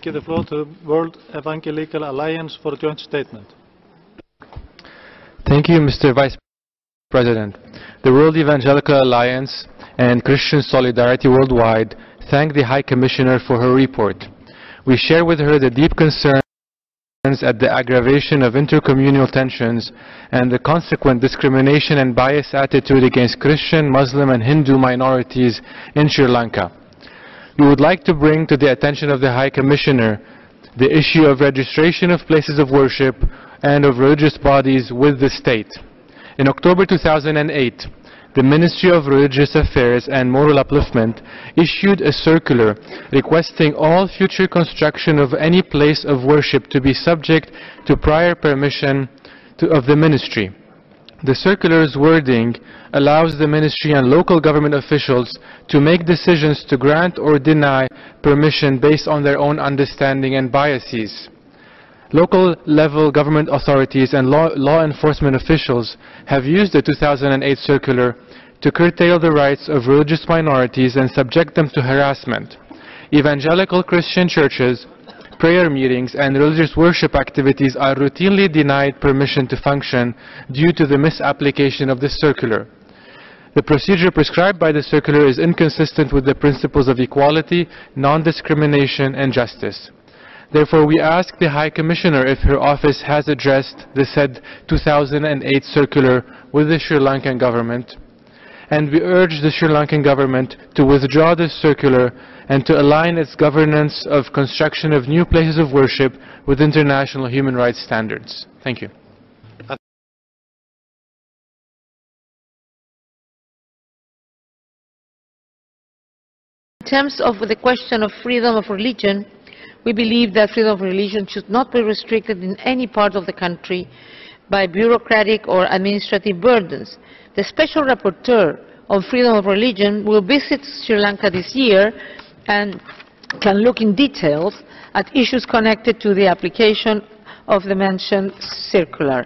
give the floor to World Evangelical Alliance for a joint statement. Thank you, Mr. Vice President. The World Evangelical Alliance and Christian Solidarity Worldwide thank the High Commissioner for her report. We share with her the deep concerns at the aggravation of intercommunal tensions and the consequent discrimination and biased attitude against Christian, Muslim and Hindu minorities in Sri Lanka. We would like to bring to the attention of the High Commissioner the issue of registration of places of worship and of religious bodies with the state. In October 2008, the Ministry of Religious Affairs and Moral Upliftment issued a circular requesting all future construction of any place of worship to be subject to prior permission to, of the ministry. The circular's wording allows the ministry and local government officials to make decisions to grant or deny permission based on their own understanding and biases. Local level government authorities and law, law, enforcement officials have used the 2008 circular to curtail the rights of religious minorities and subject them to harassment. Evangelical Christian churches, prayer meetings and religious worship activities are routinely denied permission to function due to the misapplication of this circular. The procedure prescribed by the circular is inconsistent with the principles of equality, non-discrimination and justice. Therefore, we ask the High Commissioner if her office has addressed the said 2008 circular with the Sri Lankan government, and we urge the Sri Lankan government to withdraw this circular and to align its governance of construction of new places of worship with international human rights standards. Thank you. In terms of the question of freedom of religion, we believe that freedom of religion should not be restricted in any part of the country by bureaucratic or administrative burdens. The Special Rapporteur on Freedom of Religion will visit Sri Lanka this year and can look in details at issues connected to the application of the mentioned circular.